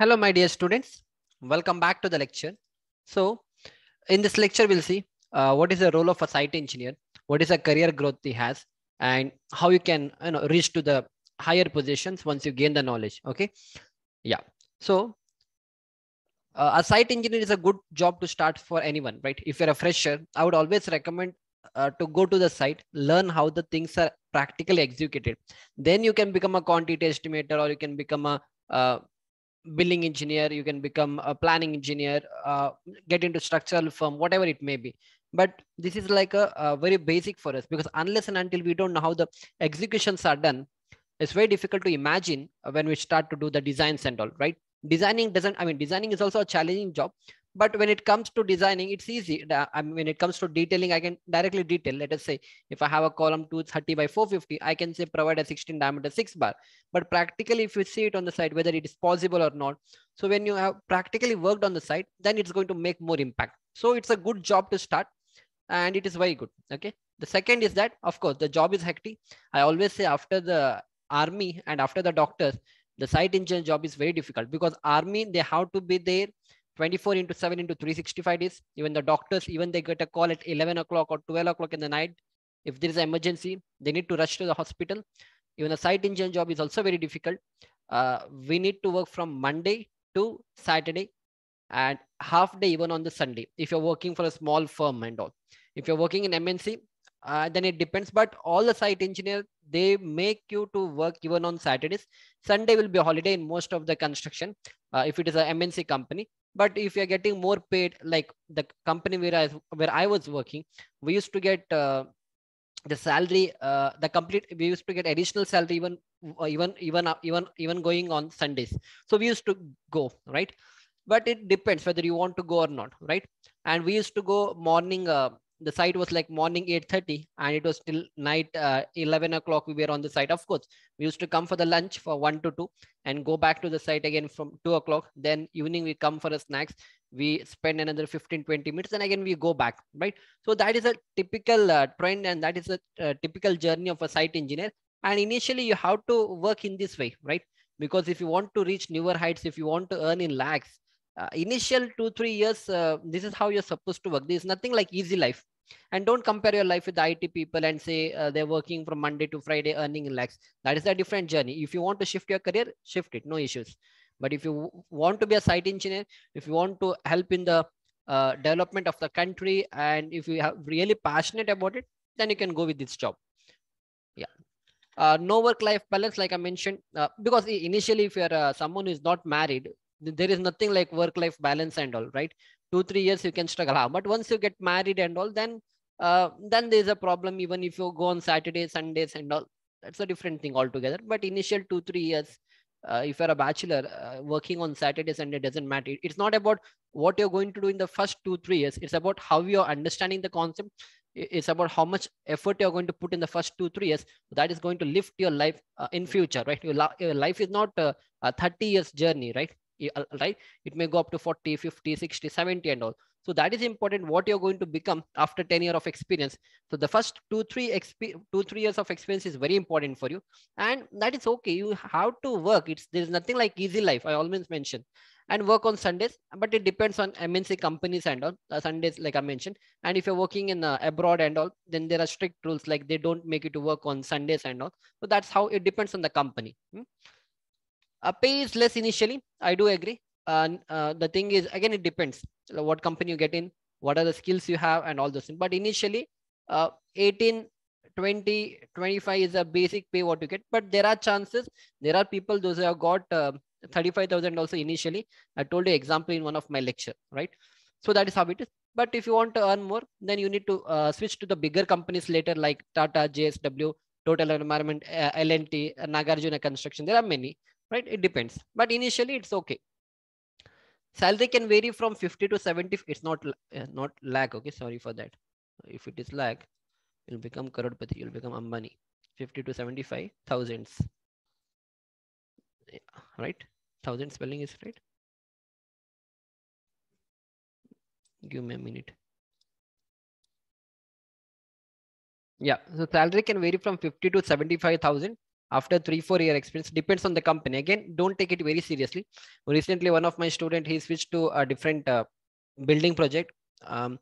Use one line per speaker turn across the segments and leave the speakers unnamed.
Hello, my dear students. Welcome back to the lecture. So in this lecture, we'll see uh, what is the role of a site engineer, what is the career growth he has, and how you can you know, reach to the higher positions once you gain the knowledge. Okay. Yeah. So uh, a site engineer is a good job to start for anyone, right? If you're a fresher, I would always recommend uh, to go to the site, learn how the things are practically executed. Then you can become a quantity estimator or you can become a uh, billing engineer, you can become a planning engineer, uh, get into structural firm, whatever it may be. But this is like a, a very basic for us because unless and until we don't know how the executions are done, it's very difficult to imagine when we start to do the designs and all, right? Designing doesn't, I mean, designing is also a challenging job, but when it comes to designing, it's easy. I mean, when it comes to detailing, I can directly detail. Let us say if I have a column 230 by 450, I can say provide a 16 diameter six bar. But practically, if you see it on the site, whether it is possible or not. So when you have practically worked on the site, then it's going to make more impact. So it's a good job to start and it is very good. Okay. The second is that, of course, the job is hectic. I always say after the army and after the doctors, the site engineer job is very difficult because army, they have to be there 24 into 7 into 365 days. Even the doctors, even they get a call at 11 o'clock or 12 o'clock in the night. If there is an emergency, they need to rush to the hospital. Even a site engineer job is also very difficult. Uh, we need to work from Monday to Saturday and half day even on the Sunday. If you're working for a small firm and all. If you're working in MNC, uh, then it depends. But all the site engineer, they make you to work even on Saturdays. Sunday will be a holiday in most of the construction. Uh, if it is a MNC company, but if you're getting more paid, like the company where I where I was working, we used to get uh, the salary, uh, the complete. We used to get additional salary even even even even even going on Sundays. So we used to go right, but it depends whether you want to go or not, right? And we used to go morning. Uh, the site was like morning 8.30 and it was till night uh, 11 o'clock we were on the site. Of course we used to come for the lunch for 1 to 2 and go back to the site again from 2 o'clock. Then evening we come for a snacks. We spend another 15 20 minutes and again we go back right? So that is a typical uh, trend and that is a uh, typical journey of a site engineer. And initially you have to work in this way right? Because if you want to reach newer heights if you want to earn in lakhs uh, initial two three years uh, this is how you're supposed to work. There's nothing like easy life and don't compare your life with it people and say uh, they're working from monday to friday earning in lakhs. That is a different journey. If you want to shift your career shift it. No issues. But if you want to be a site engineer if you want to help in the uh, development of the country and if you are really passionate about it then you can go with this job. Yeah. Uh, no work life balance like i mentioned uh, because initially if you're uh, someone who is not married there is nothing like work life balance and all right two three years you can struggle. But once you get married and all then uh, then there's a problem even if you go on saturdays sundays and all. That's a different thing altogether. But initial two three years uh, if you're a bachelor uh, working on saturday sunday doesn't matter. It's not about what you're going to do in the first two three years. It's about how you're understanding the concept. It's about how much effort you're going to put in the first two three years. That is going to lift your life uh, in future right? Your, your life is not a 30 years journey right right? It may go up to 40 50 60 70 and all. So that is important what you're going to become after 10 year of experience. So the first two three exp two three years of experience is very important for you. And that is okay. You have to work. It's there's nothing like easy life. I always mention. And work on sundays but it depends on mnc companies and all. Uh, sundays like i mentioned. And if you're working in uh, abroad and all then there are strict rules like they don't make you to work on sundays and all. So that's how it depends on the company. Hmm? Uh, pay is less initially i do agree. Uh, uh, the thing is again it depends what company you get in what are the skills you have and all those things. But initially uh, 18 20 25 is a basic pay what you get. But there are chances there are people those who have got uh, 35000 also initially. I told you example in one of my lecture right? So that is how it is. But if you want to earn more then you need to uh, switch to the bigger companies later like tata jsw total environment uh, lnt nagarjuna construction. There are many right? It depends. But initially it's okay. Salary can vary from 50 to 70 it's not uh, not lakh okay? Sorry for that. If it is lakh you'll become karodpati you'll become ambani. 50 to 75 thousands. Yeah, right? Thousand spelling is right? Give me a minute. Yeah so salary can vary from 50 to 75000 after three, four year experience, depends on the company. Again, don't take it very seriously. Recently, one of my student, he switched to a different uh, building project. Um,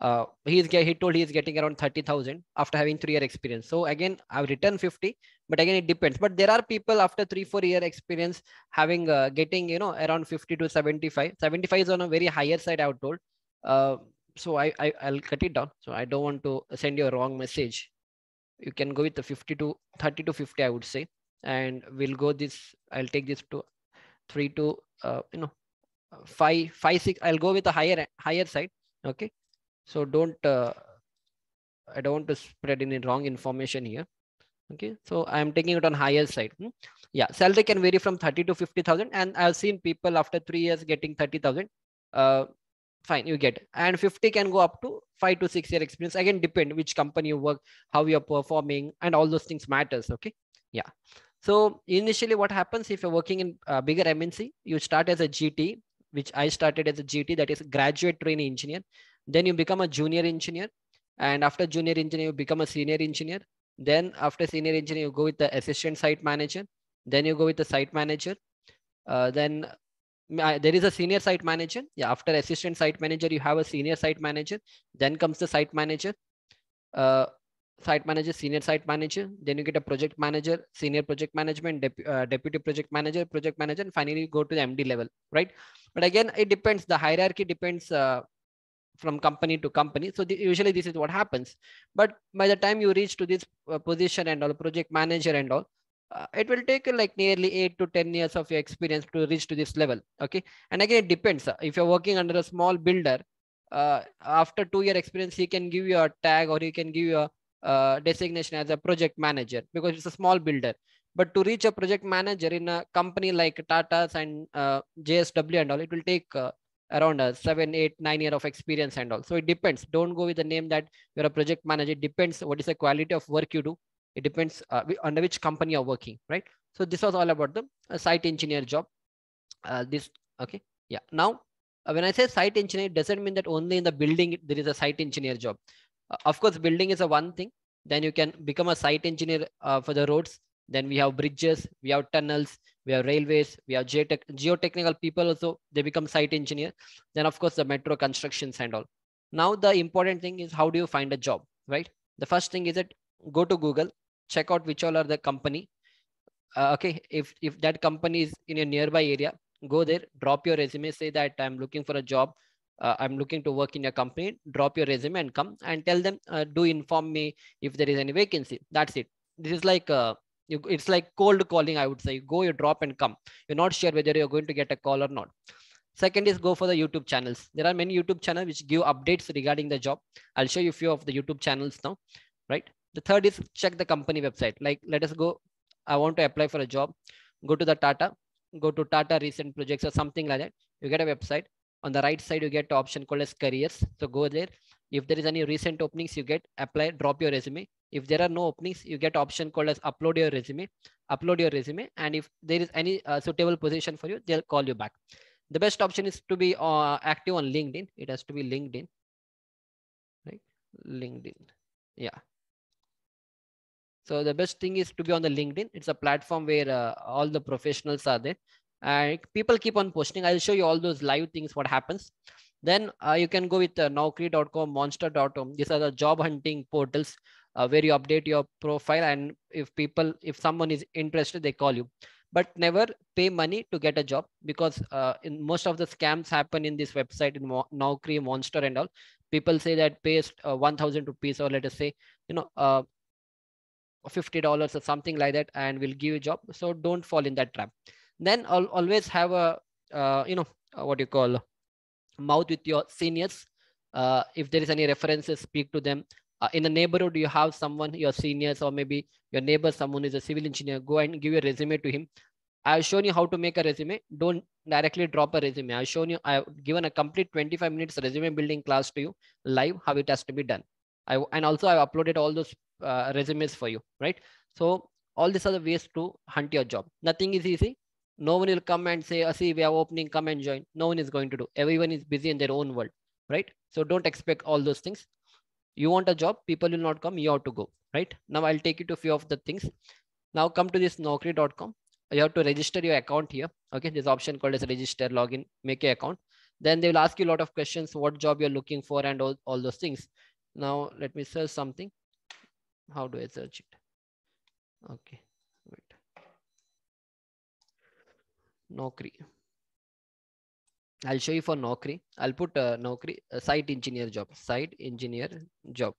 uh, he's he told he's getting around 30,000 after having three year experience. So again, I've returned 50, but again, it depends. But there are people after three, four year experience having uh, getting, you know, around 50 to 75. 75 is on a very higher side, I was told. Uh, so I, I, I'll cut it down. So I don't want to send you a wrong message. You can go with the 50 to 30 to 50, I would say. And we'll go this, I'll take this to three to, uh, you know, five, five, six, I'll go with the higher, higher side. Okay so don't, uh, I don't want to spread any wrong information here. Okay, so I'm taking it on higher side. Hmm? Yeah, salary can vary from 30 to 50,000 and I've seen people after three years getting 30,000. Uh, fine, you get. And 50 can go up to five to six year experience. Again, depend which company you work, how you're performing and all those things matters. Okay, yeah. So initially what happens if you're working in a bigger MNC, you start as a GT, which I started as a GT, that is graduate trainee engineer. Then you become a junior engineer. And after junior engineer, you become a senior engineer. Then after senior engineer, you go with the assistant site manager. Then you go with the site manager. Uh, then uh, there is a senior site manager. Yeah, after assistant site manager, you have a senior site manager. Then comes the site manager. Uh, site manager, senior site manager. Then you get a project manager, senior project management, dep uh, deputy project manager, project manager, and finally you go to the MD level, right? But again, it depends. The hierarchy depends uh, from company to company. So the, usually this is what happens. But by the time you reach to this uh, position and all, project manager and all, uh, it will take like nearly eight to 10 years of your experience to reach to this level. Okay. And again, it depends. If you're working under a small builder, uh, after two year experience, he can give you a tag or he can give you a uh, designation as a project manager because it's a small builder. But to reach a project manager in a company like Tata's and uh, JSW and all, it will take uh, around a seven, eight, nine year of experience and all. So it depends. Don't go with the name that you're a project manager. It depends what is the quality of work you do. It depends uh, under which company you're working, right? So this was all about the uh, site engineer job. Uh, this, okay. Yeah. Now, uh, when I say site engineer, it doesn't mean that only in the building there is a site engineer job. Uh, of course, building is a one thing. Then you can become a site engineer uh, for the roads. Then we have bridges, we have tunnels, we have railways, we have geotech, geotechnical people also, they become site engineer. Then of course the metro constructions and all. Now the important thing is how do you find a job, right? The first thing is that go to Google, check out which all are the company. Uh, okay, if, if that company is in a nearby area, go there, drop your resume, say that I'm looking for a job. Uh, I'm looking to work in a company, drop your resume and come and tell them, uh, do inform me if there is any vacancy. That's it. This is like uh, you, it's like cold calling, I would say. You go, you drop and come. You're not sure whether you're going to get a call or not. Second is go for the YouTube channels. There are many YouTube channels which give updates regarding the job. I'll show you a few of the YouTube channels now, right? The third is check the company website. Like let us go, I want to apply for a job. Go to the Tata, go to Tata recent projects or something like that. You get a website. On the right side, you get option called as careers. So go there. If there is any recent openings, you get apply, drop your resume. If there are no openings, you get option called as upload your resume, upload your resume. And if there is any uh, suitable position for you, they'll call you back. The best option is to be uh, active on LinkedIn. It has to be LinkedIn, right? LinkedIn. Yeah. So the best thing is to be on the LinkedIn. It's a platform where uh, all the professionals are there. And people keep on posting. I'll show you all those live things, what happens. Then uh, you can go with uh, Naukri.com, Monster.com. These are the job hunting portals uh, where you update your profile. And if people, if someone is interested, they call you. But never pay money to get a job because uh, in most of the scams happen in this website in Mo Naukri, Monster, and all. People say that pay uh, 1,000 rupees or let us say, you know, uh, $50 or something like that, and we'll give you a job. So don't fall in that trap. Then I'll always have a, uh, you know, what you call mouth with your seniors. Uh, if there is any references, speak to them. Uh, in the neighborhood, you have someone, your seniors, or maybe your neighbor, someone is a civil engineer, go and give your resume to him. I've shown you how to make a resume. Don't directly drop a resume. I've shown you, I've given a complete 25 minutes resume building class to you live, how it has to be done. I, and also I've uploaded all those uh, resumes for you, right? So all these are the ways to hunt your job. Nothing is easy no one will come and say, oh, see, we are opening, come and join. No one is going to do. Everyone is busy in their own world, right? So don't expect all those things. You want a job, people will not come, you have to go, right? Now I'll take you to a few of the things. Now come to this naukri.com. You have to register your account here. Okay, this option called as register, login, make your account. Then they will ask you a lot of questions, what job you're looking for and all, all those things. Now let me search something. How do I search it? Okay, wait. Naukri. I'll show you for Naukri. I'll put uh, Naukri site engineer job, site engineer job.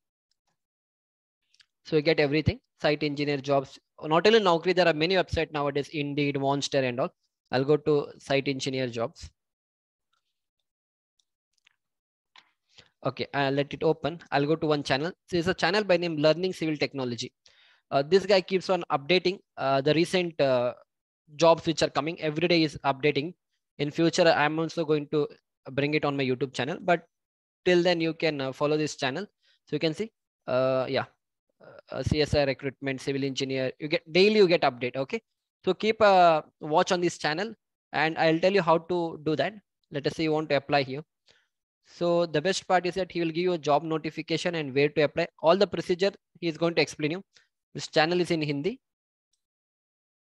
So you get everything, site engineer jobs. Not only Naukri, there are many websites nowadays, Indeed, Monster and all. I'll go to site engineer jobs. Okay, I'll let it open. I'll go to one channel. There's a channel by name Learning Civil Technology. Uh, this guy keeps on updating uh, the recent uh, jobs which are coming. Every day is updating. In future, I'm also going to bring it on my YouTube channel. But till then, you can uh, follow this channel. So you can see, uh, yeah, CSI recruitment, civil engineer. You get daily, you get update. Okay, so keep a watch on this channel, and I'll tell you how to do that. Let us say you want to apply here. So the best part is that he will give you a job notification and where to apply. All the procedure he is going to explain you. This channel is in Hindi.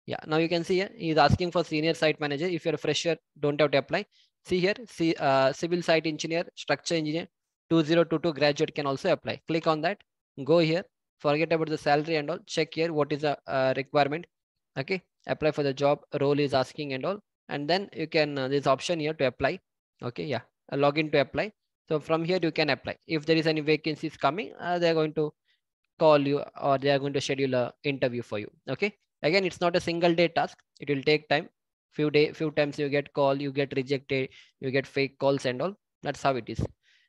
Yeah, now you can see here, he is asking for senior site manager. If you're a fresher, don't have to apply. See here, see uh, civil site engineer, structure engineer, 2022 graduate can also apply. Click on that, go here, forget about the salary and all, check here what is the uh, requirement. Okay, apply for the job, role is asking and all. And then you can, uh, this option here to apply. Okay, yeah, login to apply. So from here you can apply. If there is any vacancies coming, uh, they're going to call you or they are going to schedule a interview for you. Okay. Again, it's not a single day task. It will take time. Few day, few times you get call, you get rejected, you get fake calls and all. That's how it is.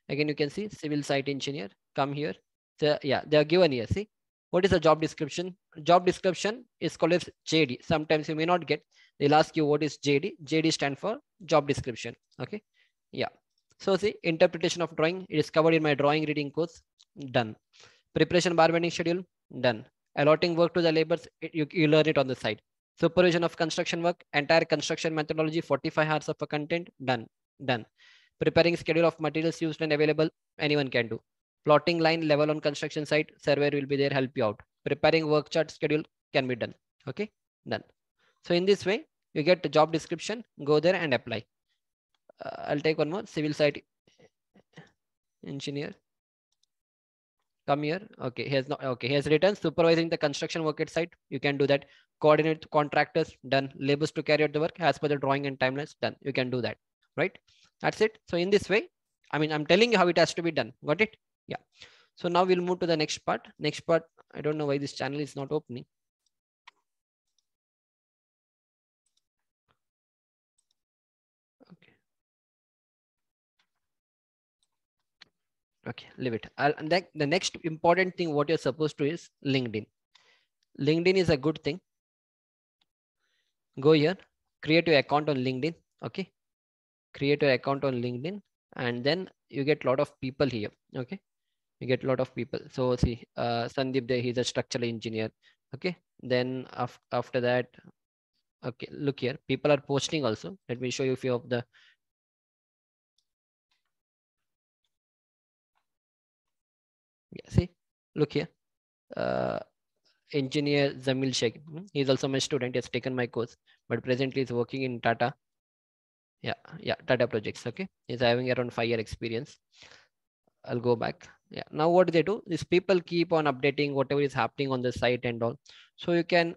Again, you can see civil site engineer. Come here. So yeah, they are given here. See, what is the job description? Job description is called as JD. Sometimes you may not get. They'll ask you what is JD. JD stand for job description. Okay. Yeah. So see, interpretation of drawing, it is covered in my drawing reading course, done. Preparation bar bending schedule, done. Allotting work to the laborers, you, you learn it on the side. Supervision of construction work, entire construction methodology, 45 hours of a content, done, done. Preparing schedule of materials used and available, anyone can do. Plotting line level on construction site, surveyor will be there, help you out. Preparing work chart schedule can be done, okay, done. So in this way, you get the job description, go there and apply uh, I'll take one more civil site engineer. Come here. Okay, he has not. Okay, he has written supervising the construction work at site. You can do that. Coordinate contractors done. Labors to carry out the work as per the drawing and timelines done. You can do that. Right. That's it. So in this way, I mean, I'm telling you how it has to be done. Got it? Yeah. So now we'll move to the next part. Next part. I don't know why this channel is not opening. Okay leave it. I'll, the next important thing what you're supposed to is linkedin. Linkedin is a good thing. Go here create your account on linkedin okay? Create your account on linkedin and then you get a lot of people here okay? You get a lot of people. So see uh sandeep there he's a structural engineer okay? Then af after that okay look here people are posting also. Let me show you a few of the yeah see look here. Uh, engineer zamil sheikh hmm, he's also my student he has taken my course but presently he's working in tata. Yeah yeah tata projects okay? He's having around five year experience. I'll go back. Yeah now what do they do these people keep on updating whatever is happening on the site and all. So you can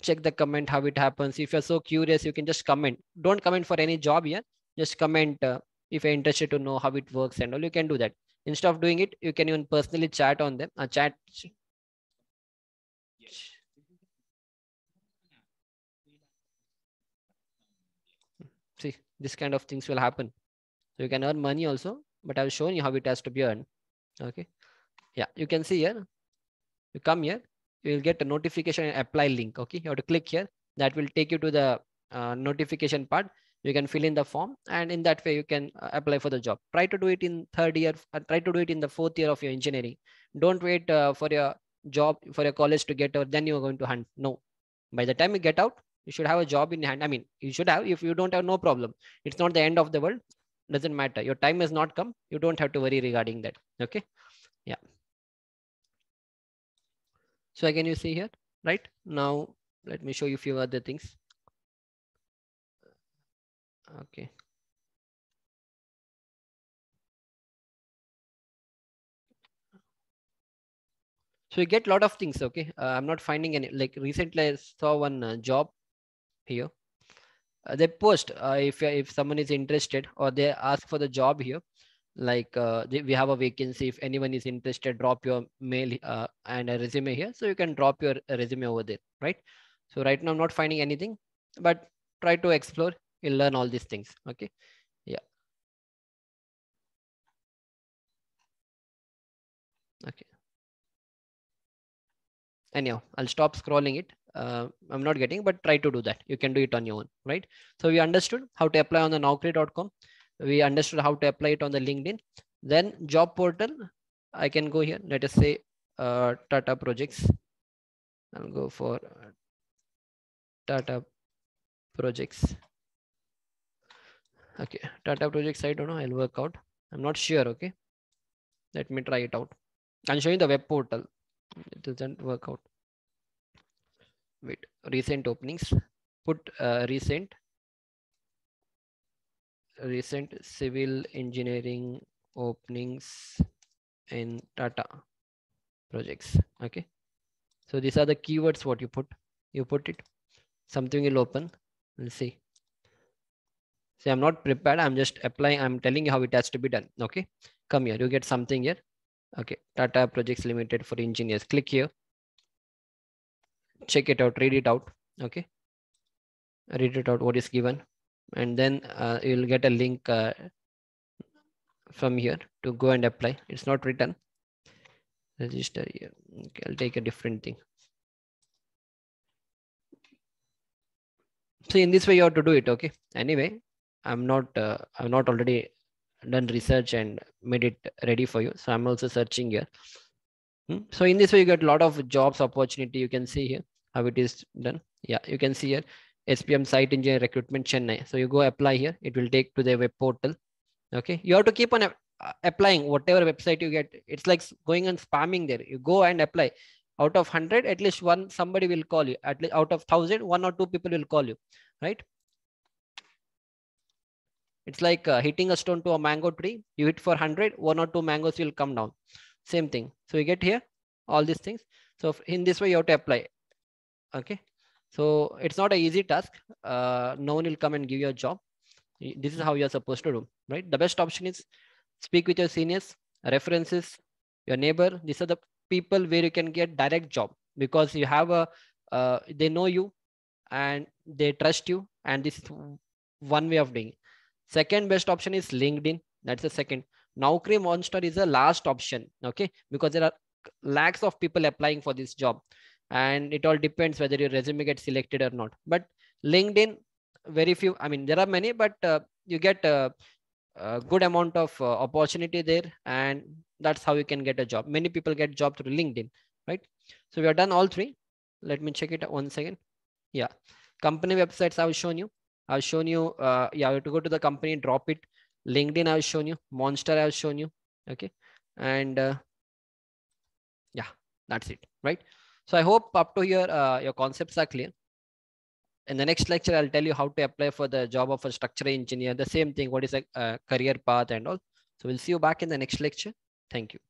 check the comment how it happens. If you're so curious you can just comment. Don't comment for any job here. Just comment uh, if you're interested to know how it works and all you can do that instead of doing it you can even personally chat on them. Uh, chat. Yes. see this kind of things will happen. So you can earn money also but i've shown you how it has to be earned. Okay? Yeah you can see here. You come here you will get a notification and apply link. Okay? You have to click here. That will take you to the uh, notification part you can fill in the form and in that way you can uh, apply for the job. Try to do it in third year uh, try to do it in the fourth year of your engineering. Don't wait uh, for your job for your college to get out then you're going to hunt. No. By the time you get out you should have a job in hand. I mean you should have if you don't have no problem. It's not the end of the world. Doesn't matter. Your time has not come. You don't have to worry regarding that. Okay? Yeah. So again you see here right? Now, let me show you a few other things. Okay. So you get a lot of things. Okay. Uh, I'm not finding any, like recently I saw one uh, job here. Uh, they post uh, if, if someone is interested or they ask for the job here, like uh, they, we have a vacancy. If anyone is interested, drop your mail uh, and a resume here. So you can drop your resume over there, right? So right now I'm not finding anything, but try to explore. You'll learn all these things. Okay. Yeah. Okay. Anyhow, I'll stop scrolling it. Uh, I'm not getting, but try to do that. You can do it on your own, right? So we understood how to apply on the Naukri.com. We understood how to apply it on the LinkedIn. Then job portal, I can go here. Let us say uh, Tata projects. I'll go for Tata projects. Okay, Tata projects, I don't know, I'll work out. I'm not sure, okay. Let me try it out. I'm showing the web portal. It doesn't work out. Wait, recent openings. Put uh, recent, recent civil engineering openings in Tata projects, okay. So these are the keywords what you put. You put it, something will open. We'll see. See, I'm not prepared. I'm just applying. I'm telling you how it has to be done. Okay. Come here. You get something here. Okay. Tata Projects Limited for engineers. Click here. Check it out. Read it out. Okay. Read it out what is given. And then uh, you'll get a link uh, from here to go and apply. It's not written. Register here. Okay. I'll take a different thing. So in this way, you have to do it. Okay. Anyway, I'm not, uh, I'm not already done research and made it ready for you. So I'm also searching here. Hmm. So in this way, you get a lot of jobs opportunity. You can see here how it is done. Yeah, you can see here SPM site engineer recruitment Chennai. So you go apply here. It will take to the web portal. Okay. You have to keep on uh, applying whatever website you get. It's like going and spamming there. You go and apply out of 100 at least one somebody will call you at least out of 1000 one or two people will call you right it's like uh, hitting a stone to a mango tree you hit for 100 one or two mangoes will come down. Same thing. So you get here all these things. So in this way you have to apply. Okay? So it's not an easy task. Uh, no one will come and give you a job. This is how you're supposed to do right? The best option is speak with your seniors references your neighbor. These are the people where you can get direct job because you have a uh, they know you and they trust you and this is one way of doing it. Second best option is linkedin. That's the second. Naukri monster is the last option okay? Because there are lakhs of people applying for this job. And it all depends whether your resume gets selected or not. But linkedin very few i mean there are many but uh, you get a, a, good amount of uh, opportunity there. And that's how you can get a job. Many people get job through linkedin right? So we have done all three. Let me check it one second. Yeah. Company websites i've shown you i've shown you uh, yeah you have to go to the company drop it. Linkedin i've shown you. Monster i've shown you. Okay? And uh, yeah that's it right? So i hope up to here uh, your concepts are clear. In the next lecture i'll tell you how to apply for the job of a structural engineer. The same thing what is a, a career path and all. So we'll see you back in the next lecture. Thank you.